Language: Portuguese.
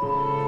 Bye.